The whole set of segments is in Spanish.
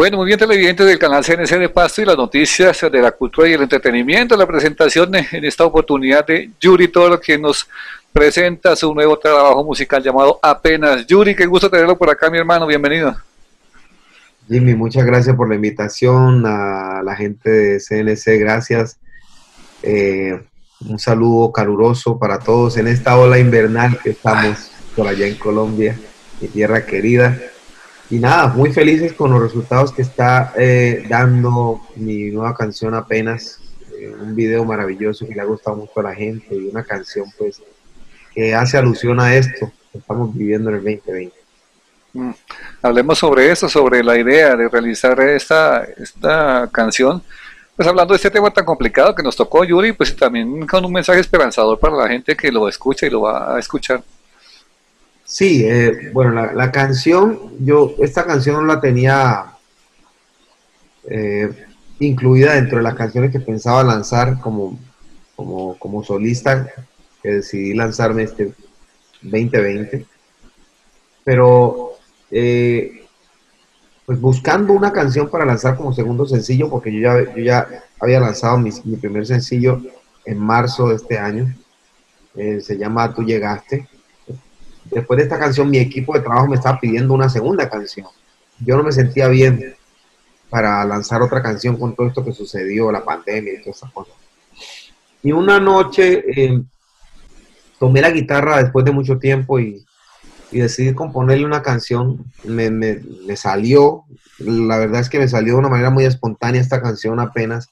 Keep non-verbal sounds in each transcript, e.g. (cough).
Bueno, muy bien, televidentes del canal CNC de Pasto y las noticias de la cultura y el entretenimiento, la presentación en esta oportunidad de Yuri Toro, que nos presenta su nuevo trabajo musical llamado Apenas. Yuri, qué gusto tenerlo por acá, mi hermano, bienvenido. Jimmy, muchas gracias por la invitación a la gente de CNC, gracias. Eh, un saludo caluroso para todos en esta ola invernal que estamos por allá en Colombia, mi tierra querida. Y nada, muy felices con los resultados que está eh, dando mi nueva canción apenas. Eh, un video maravilloso que le ha gustado mucho a la gente y una canción pues que hace alusión a esto que estamos viviendo en el 2020. Mm. Hablemos sobre eso, sobre la idea de realizar esta, esta canción. Pues hablando de este tema tan complicado que nos tocó Yuri, pues también con un mensaje esperanzador para la gente que lo escucha y lo va a escuchar. Sí, eh, bueno, la, canción, yo esta canción la tenía eh, incluida dentro de las canciones que pensaba lanzar como, como, solista, que decidí lanzarme este 2020. Pero, eh, pues buscando una canción para lanzar como segundo sencillo, porque yo ya, yo ya había lanzado mi, mi primer sencillo en marzo de este año, se llama Tú Llegaste después de esta canción mi equipo de trabajo me estaba pidiendo una segunda canción. Yo no me sentía bien para lanzar otra canción con todo esto que sucedió, la pandemia y todas esas cosas. Y una noche eh, tomé la guitarra después de mucho tiempo y, decidí componerle una canción. Me, salió, la verdad es que me salió de una manera muy espontánea esta canción apenas.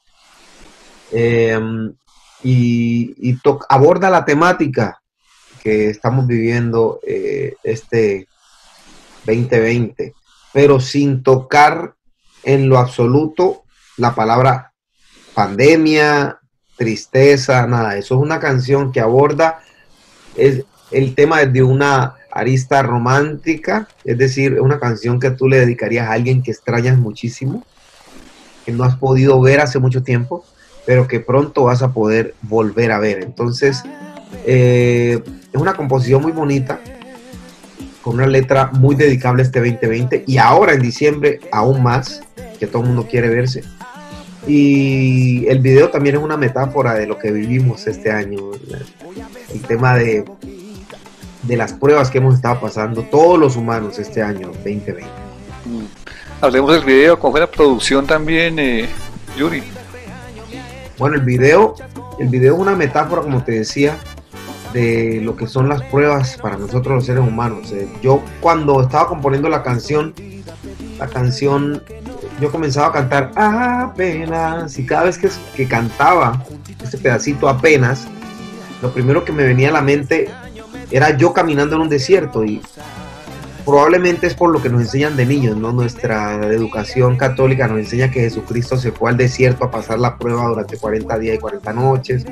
Y, y aborda la temática que estamos viviendo eh, este 2020, pero sin tocar en lo absoluto la palabra pandemia, tristeza, nada. Eso es una canción que aborda es el tema desde una arista romántica, es decir, una canción que tú le dedicarías a alguien que extrañas muchísimo, que no has podido ver hace mucho tiempo, pero que pronto vas a poder volver a ver. Entonces, eh, es una composición muy bonita, con una letra muy dedicable este 2020 y ahora en diciembre aún más, que todo el mundo quiere verse. Y el video también es una metáfora de lo que vivimos este año, el tema de, de las pruebas que hemos estado pasando todos los humanos este año 2020. Mm. Hablemos del video, ¿cómo fue la producción también, eh, Yuri? Bueno, el video, el video es una metáfora, como te decía, de lo que son las pruebas para nosotros los seres humanos. Eh, yo cuando estaba componiendo la canción, la canción, yo comenzaba a cantar apenas y cada vez que, que cantaba este pedacito apenas, lo primero que me venía a la mente era yo caminando en un desierto y probablemente es por lo que nos enseñan de niños, ¿no? Nuestra educación católica nos enseña que Jesucristo se fue al desierto a pasar la prueba durante 40 días y 40 noches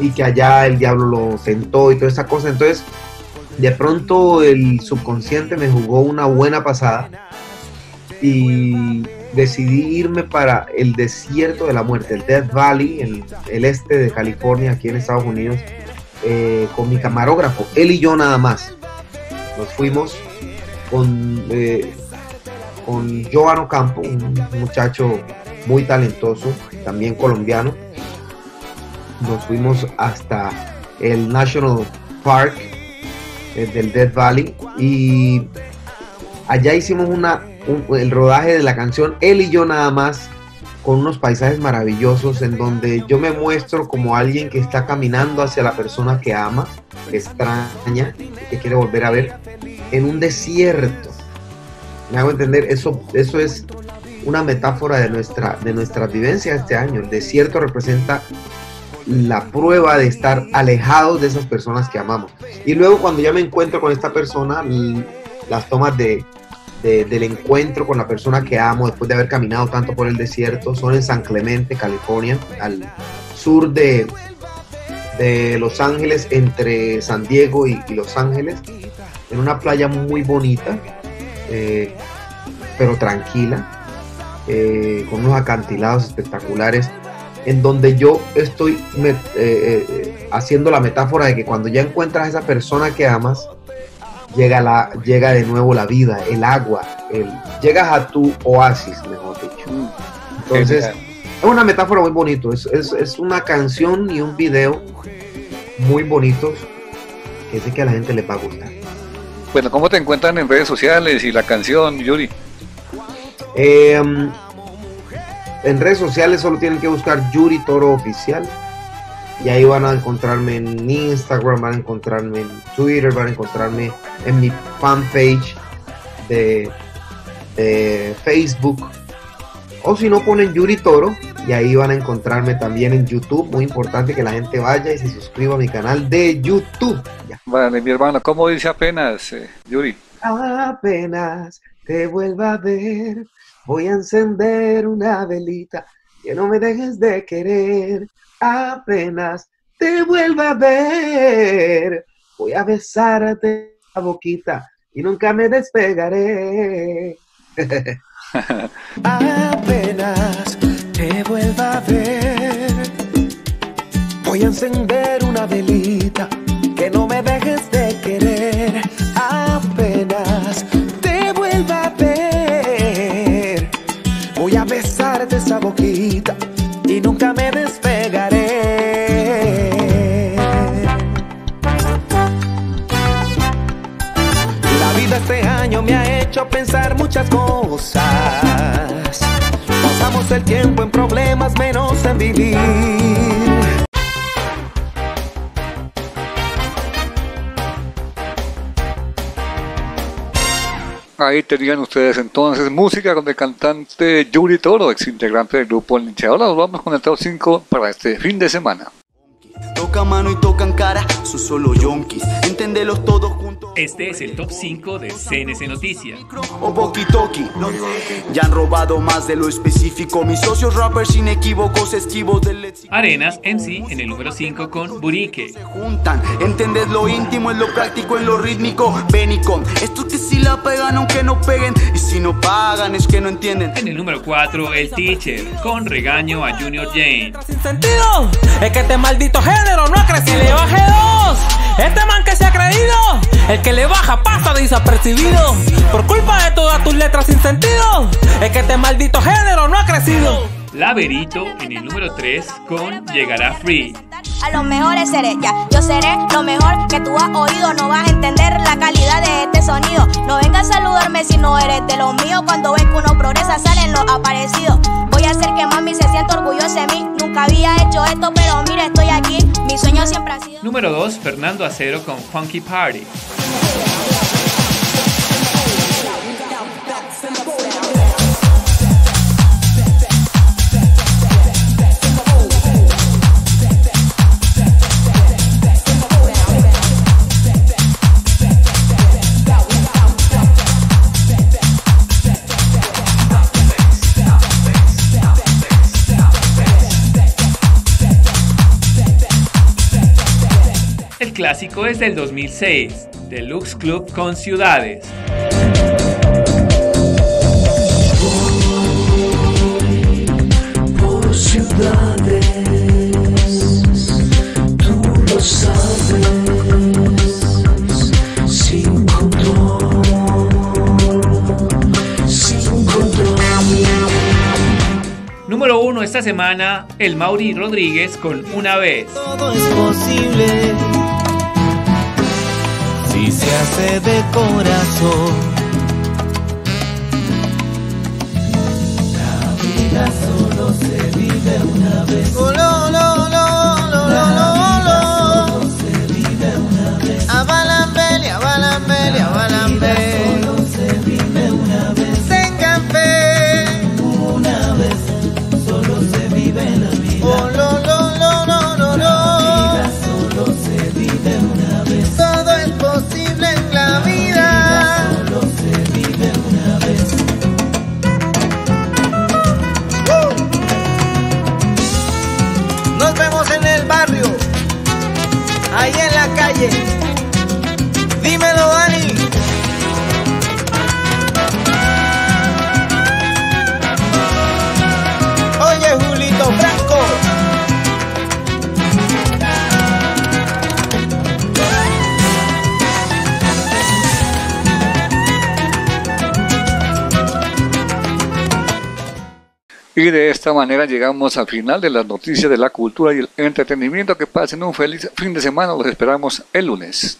y que allá el diablo lo sentó y toda esa cosa. Entonces, de pronto el subconsciente me jugó una buena pasada y decidí irme para el desierto de la muerte, el Death Valley, en el este de California, aquí en Estados Unidos, eh, con mi camarógrafo, él y yo nada más. Nos fuimos con, eh, con Joan Ocampo, un muchacho muy talentoso, también colombiano nos fuimos hasta el National Park eh, del Death Valley y allá hicimos una, el rodaje de la canción él y yo nada más con unos paisajes maravillosos en donde yo me muestro como alguien que está caminando hacia la persona que ama, que extraña, que quiere volver a ver, en un desierto. Me hago entender, eso, eso es una metáfora de nuestra, de nuestra vivencia este año. El desierto representa la prueba de estar alejados de esas personas que amamos. Y luego cuando ya me encuentro con esta persona, las tomas de, del encuentro con la persona que amo después de haber caminado tanto por el desierto son en San Clemente, California, al sur de, de Los Ángeles, entre San Diego y, Los Ángeles, en una playa muy bonita, eh, pero tranquila, eh, con unos acantilados espectaculares en donde yo estoy eh, eh, haciendo la metáfora de que cuando ya encuentras a esa persona que amas, llega, la, llega de nuevo la vida, el agua, el, llegas a tu oasis, mejor dicho. Mm. Entonces, es una metáfora muy bonito, es, es, una canción y un video muy bonitos que sé que a la gente le va a gustar. Bueno, ¿cómo te encuentran en redes sociales y la canción, Yuri? Em, en redes sociales solo tienen que buscar Yuri Toro Oficial y ahí van a encontrarme en Instagram, van a encontrarme en Twitter, van a encontrarme en mi fanpage de, de Facebook. O si no ponen Yuri Toro y ahí van a encontrarme también en YouTube. Muy importante que la gente vaya y se suscriba a mi canal de YouTube. Vale, mi hermano, ¿cómo dice apenas, eh, Yuri? Apenas te vuelva a ver, voy a encender una velita, que no me dejes de querer. Apenas te vuelva a ver, voy a besarte la boquita y nunca me despegaré. (laughs) Apenas te vuelva a ver, voy a encender una velita, boquita y nunca me despegaré. La vida este año me ha hecho pensar muchas cosas. Pasamos el tiempo en problemas menos en vivir. Ahí tenían ustedes entonces música con el cantante Yuri Toro, ex integrante del grupo El Ahora nos vamos con el top 5 para este fin de semana. Toca mano y tocan cara, son solo yonkis. Entendelos todos juntos. Este es el top 5 de CNC Noticias. O Toki. Ya han robado más de lo específico. Mis socios rappers sin equívocos, esquivos del léxico. Arenas en sí en el número 5 con Burique. Se juntan, entendés lo íntimo en lo práctico, en lo rítmico. Benicon, estos que si la pegan aunque no peguen. Y si no pagan es que no entienden. En el número 4, el Teacher con regaño a Junior Jane. Sin sentido, es que este maldito género no ha crecido. Le baje dos. Este man que se ha creído, el que le baja pasa desapercibido. Por culpa de todas tus letras sin sentido, es que este maldito género no ha crecido. Laberito en el número 3 con Llegará Free. A los mejores seré ya, yo seré lo mejor que tú has oído. No vas a entender la calidad de este sonido. No a saludarme si no eres de los míos. Cuando ves que uno progresa, salen los aparecidos. Voy a hacer que mami se sienta orgullosa de mí. Nunca había hecho esto, pero mira, estoy aquí. Mi sueño siempre ha sido. Número 2, Fernando Acero con Funky Party. Clásico es del 2006, Deluxe Club con Ciudades. Por ciudades, tú lo sabes, sin control, sin control. Número uno esta semana, el Mauri Rodríguez con Una vez. Todo es posible se hace de corazón. La vida solo se vive una vez. Calle. Y de esta manera llegamos al final de las noticias de la cultura y el entretenimiento. Que pasen un feliz fin de semana. Los esperamos el lunes.